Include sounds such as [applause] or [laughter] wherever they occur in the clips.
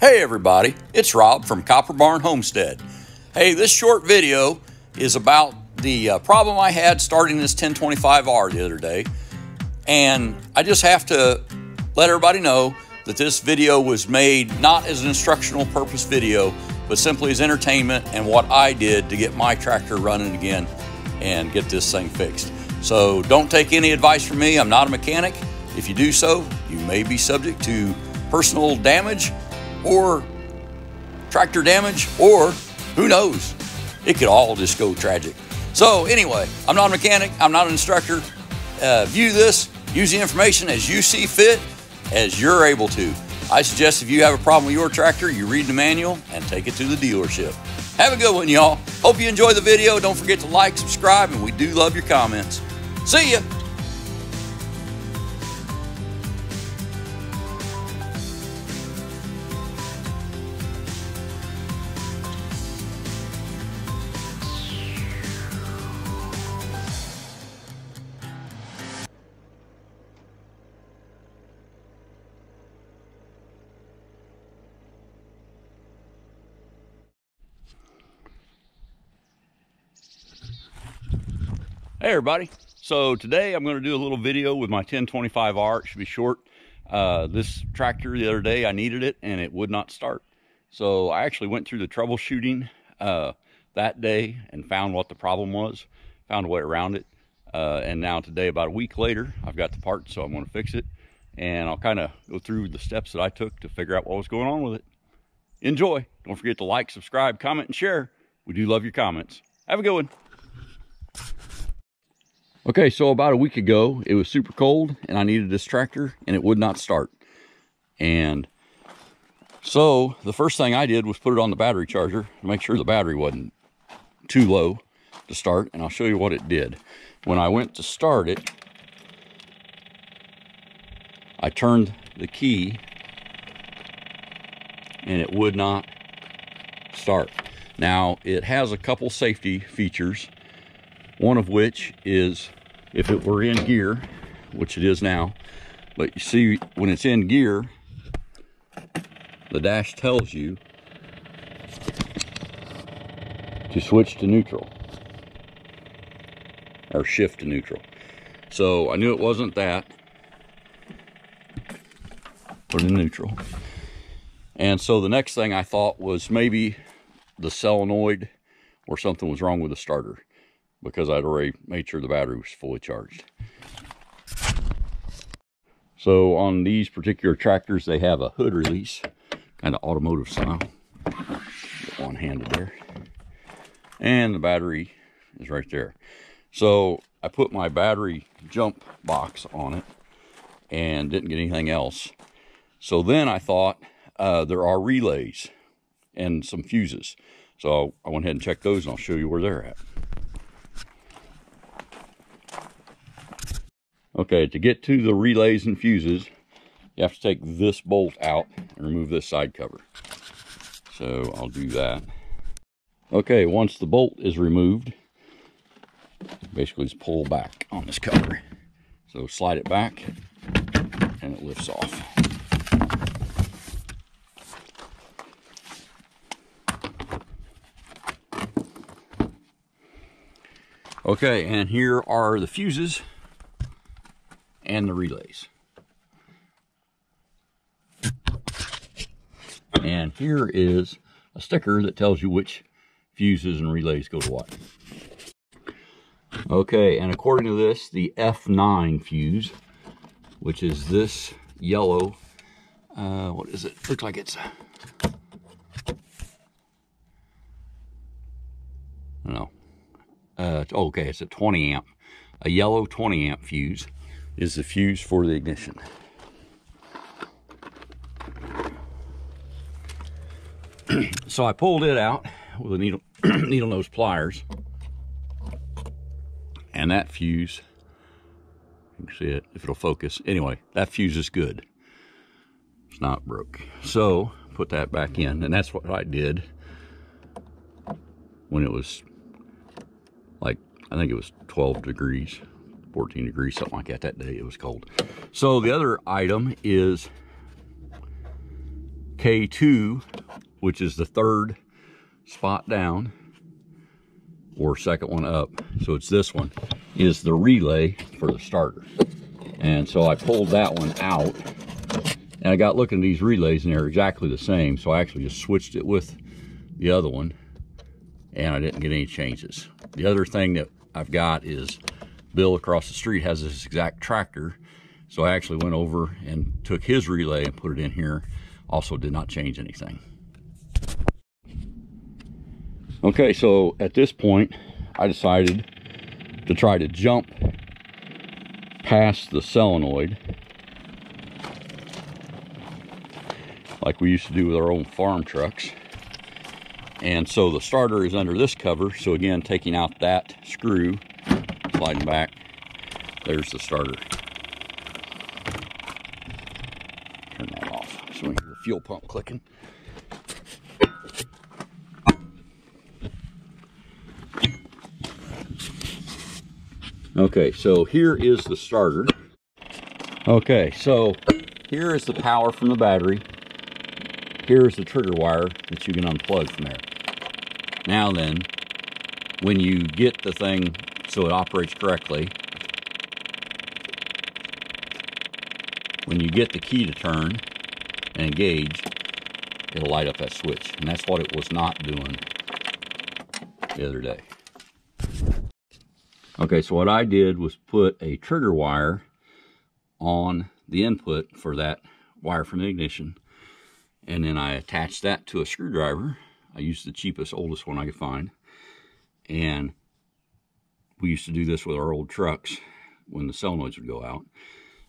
Hey everybody, it's Rob from Copper Barn Homestead. Hey, this short video is about the uh, problem I had starting this 1025R the other day. And I just have to let everybody know that this video was made not as an instructional purpose video, but simply as entertainment and what I did to get my tractor running again and get this thing fixed. So don't take any advice from me. I'm not a mechanic. If you do so, you may be subject to personal damage or tractor damage, or who knows, it could all just go tragic. So, anyway, I'm not a mechanic, I'm not an instructor. Uh, view this, use the information as you see fit, as you're able to. I suggest if you have a problem with your tractor, you read the manual and take it to the dealership. Have a good one, y'all. Hope you enjoy the video. Don't forget to like, subscribe, and we do love your comments. See ya. Hey everybody. So today I'm going to do a little video with my 1025R. It should be short. Uh, this tractor the other day, I needed it and it would not start. So I actually went through the troubleshooting uh, that day and found what the problem was, found a way around it. Uh, and now today, about a week later, I've got the part, so I'm going to fix it. And I'll kind of go through the steps that I took to figure out what was going on with it. Enjoy. Don't forget to like, subscribe, comment, and share. We do love your comments. Have a good one. Okay, so about a week ago, it was super cold and I needed this tractor and it would not start. And so the first thing I did was put it on the battery charger to make sure the battery wasn't too low to start. And I'll show you what it did. When I went to start it, I turned the key and it would not start. Now, it has a couple safety features one of which is if it were in gear, which it is now, but you see when it's in gear, the dash tells you to switch to neutral or shift to neutral. So I knew it wasn't that. Put in neutral. And so the next thing I thought was maybe the solenoid or something was wrong with the starter because I'd already made sure the battery was fully charged. So on these particular tractors, they have a hood release, kind of automotive style. one-handed there. And the battery is right there. So I put my battery jump box on it and didn't get anything else. So then I thought uh, there are relays and some fuses. So I went ahead and checked those and I'll show you where they're at. Okay, to get to the relays and fuses, you have to take this bolt out and remove this side cover. So I'll do that. Okay, once the bolt is removed, basically just pull back on this cover. So slide it back and it lifts off. Okay, and here are the fuses and the relays. And here is a sticker that tells you which fuses and relays go to what. Okay, and according to this, the F9 fuse, which is this yellow, uh, what is it? Looks like it's, I don't know. Uh, okay, it's a 20 amp, a yellow 20 amp fuse is the fuse for the ignition. [clears throat] so I pulled it out with a needle, [clears throat] needle nose pliers. And that fuse, you can see it if it'll focus. Anyway, that fuse is good. It's not broke. So put that back in. And that's what I did when it was like, I think it was 12 degrees 14 degrees, something like that that day. It was cold. So the other item is K2, which is the third spot down, or second one up, so it's this one, is the relay for the starter. And so I pulled that one out, and I got looking at these relays, and they're exactly the same, so I actually just switched it with the other one, and I didn't get any changes. The other thing that I've got is Bill across the street has this exact tractor, so I actually went over and took his relay and put it in here. Also did not change anything. Okay, so at this point, I decided to try to jump past the solenoid like we used to do with our own farm trucks. And so the starter is under this cover. So again, taking out that screw, sliding back, there's the starter. Turn that off so we hear the fuel pump clicking. Okay, so here is the starter. Okay, so here is the power from the battery. Here is the trigger wire that you can unplug from there. Now then, when you get the thing so it operates correctly, when you get the key to turn and engage, it'll light up that switch. And that's what it was not doing the other day. Okay, so what I did was put a trigger wire on the input for that wire from the ignition. And then I attached that to a screwdriver. I used the cheapest, oldest one I could find. And we used to do this with our old trucks when the solenoids would go out.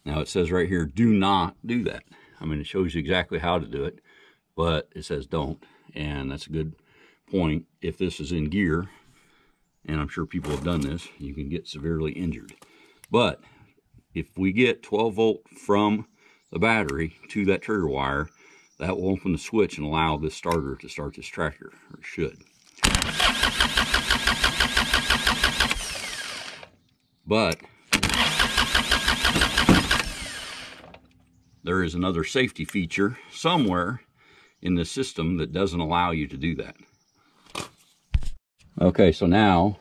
Now it says right here, do not do that. I mean, it shows you exactly how to do it, but it says don't. And that's a good point. If this is in gear, and I'm sure people have done this, you can get severely injured. But if we get 12 volt from the battery to that trigger wire, that will open the switch and allow this starter to start this tractor, or should. But there is another safety feature somewhere in the system that doesn't allow you to do that. Okay, so now,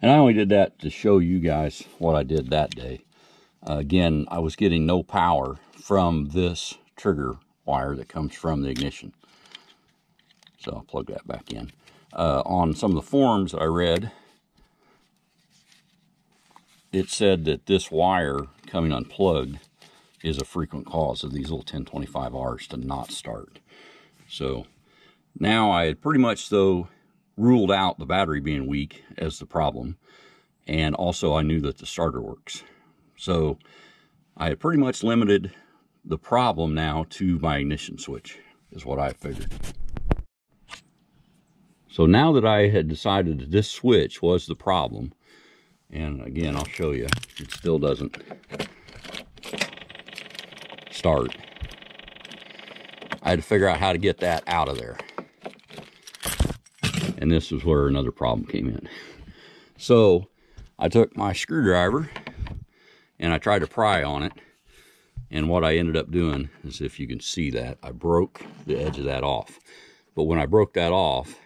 and I only did that to show you guys what I did that day. Uh, again, I was getting no power from this trigger wire that comes from the ignition. So I'll plug that back in. Uh, on some of the forums that I read, it said that this wire coming unplugged is a frequent cause of these little 1025Rs to not start. So now I had pretty much, though, ruled out the battery being weak as the problem. And also I knew that the starter works. So I had pretty much limited the problem now to my ignition switch is what I figured. So now that I had decided that this switch was the problem, and again, I'll show you, it still doesn't start. I had to figure out how to get that out of there. And this is where another problem came in. So I took my screwdriver and I tried to pry on it. And what I ended up doing is if you can see that, I broke the edge of that off. But when I broke that off,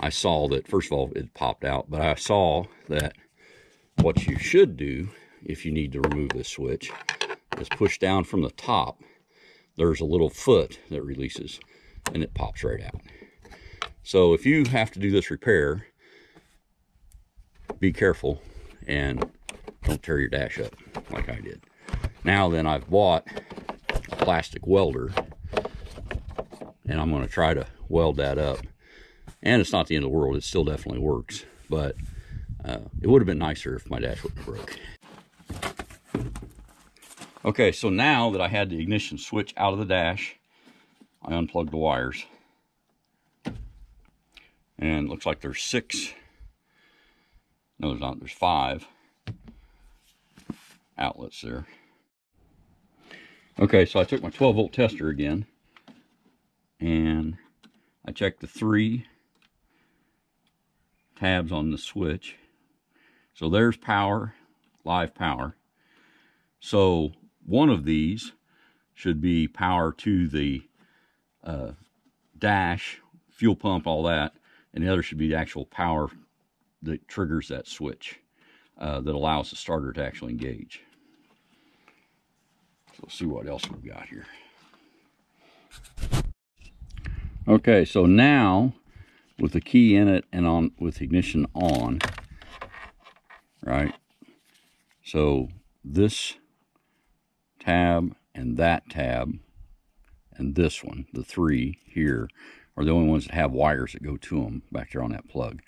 I saw that, first of all, it popped out, but I saw that what you should do if you need to remove this switch is push down from the top. There's a little foot that releases and it pops right out. So if you have to do this repair, be careful and don't tear your dash up like I did. Now then I've bought a plastic welder and I'm going to try to weld that up. And it's not the end of the world. It still definitely works. But uh, it would have been nicer if my dash wouldn't broke. Okay, so now that I had the ignition switch out of the dash, I unplugged the wires. And looks like there's six. No there's not there's five outlets there. Okay so I took my 12 volt tester again and I checked the three tabs on the switch so there's power live power so one of these should be power to the uh, dash, fuel pump, all that, and the other should be the actual power that triggers that switch uh, that allows the starter to actually engage. So let's see what else we've got here. Okay, so now with the key in it and on with ignition on, right? So this tab and that tab and this one, the three here, are the only ones that have wires that go to them back there on that plug.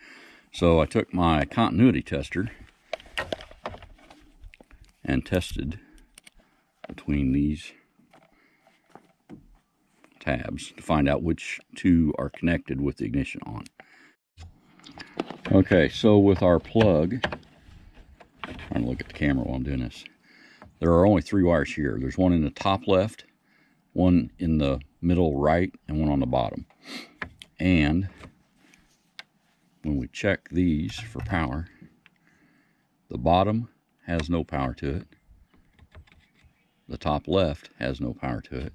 So I took my continuity tester and tested between these tabs to find out which two are connected with the ignition on. Okay, so with our plug, trying to look at the camera while I'm doing this, there are only three wires here. There's one in the top left, one in the middle right, and one on the bottom. And when we check these for power, the bottom has no power to it. The top left has no power to it.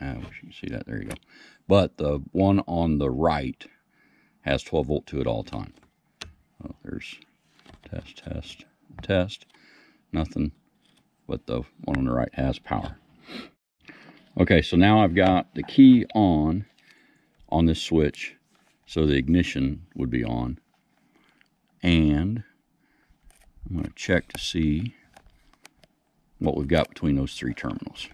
Ah, I wish you can see that. There you go. But the one on the right has 12 volt to it all the time. Oh, there's test, test, test. Nothing. But the one on the right has power. Okay, so now I've got the key on on this switch. So the ignition would be on. And I'm going to check to see what we've got between those three terminals.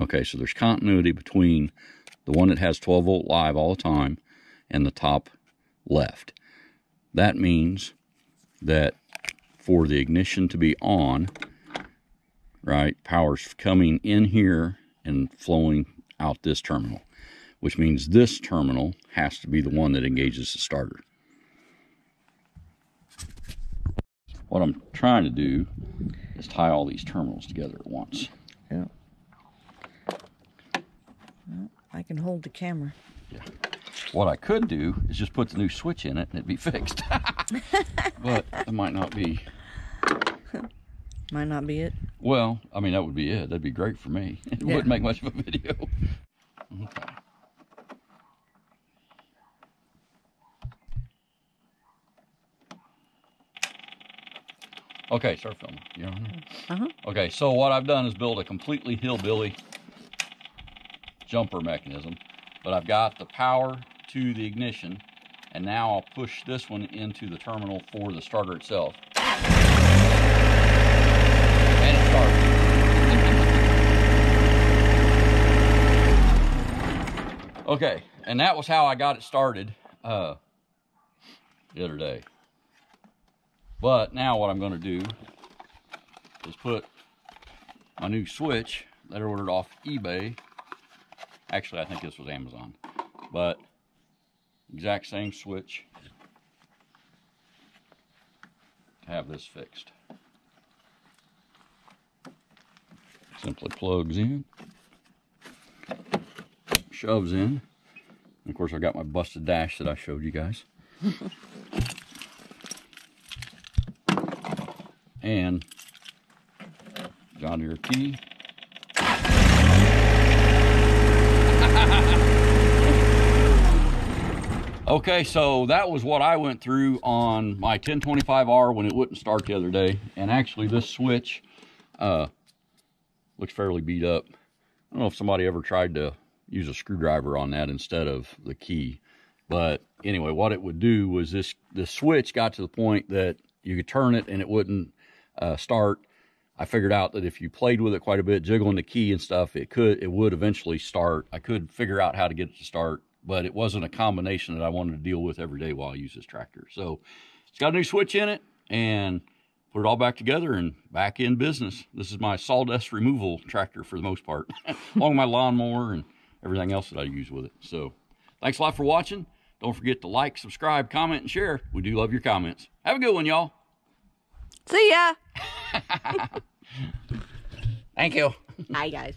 Okay, so there's continuity between the one that has 12 volt live all the time and the top left. That means that for the ignition to be on, right, power's coming in here and flowing out this terminal, which means this terminal has to be the one that engages the starter. What I'm trying to do is tie all these terminals together at once. Yeah. Well, I can hold the camera. Yeah. What I could do is just put the new switch in it and it'd be fixed. [laughs] [laughs] but it might not be. Might not be it. Well, I mean, that would be it. That'd be great for me. [laughs] It Yeah. wouldn't make much of a video. [laughs] Okay. Okay, start filming. You know? Uh-huh. Okay, so what I've done is build a completely hillbilly jumper mechanism, but I've got the power to the ignition, and now I'll push this one into the terminal for the starter itself. And it starts. okay, and that was how I got it started uh, the other day. But now what I'm going to do is put my new switch that I ordered off eBay. Actually, I think this was Amazon, but exact same switch have this fixed. Simply plugs in, shoves in. And of course, I got my busted dash that I showed you guys. [laughs] and John Deere key. Okay, so that was what I went through on my 1025R when it wouldn't start the other day. And actually this switch uh, looks fairly beat up. I don't know if somebody ever tried to use a screwdriver on that instead of the key. But anyway, what it would do was this, the switch got to the point that you could turn it and it wouldn't uh, start. I figured out that if you played with it quite a bit, jiggling the key and stuff, it could, it would eventually start. I could figure out how to get it to start, but it wasn't a combination that I wanted to deal with every day while I use this tractor. So it's got a new switch in it and put it all back together and back in business. This is my sawdust removal tractor for the most part, [laughs] along with my lawnmower and everything else that I use with it. So thanks a lot for watching. Don't forget to like, subscribe, comment, and share. We do love your comments. Have a good one, y'all. See ya. [laughs] [laughs] Thank you. Hi, guys.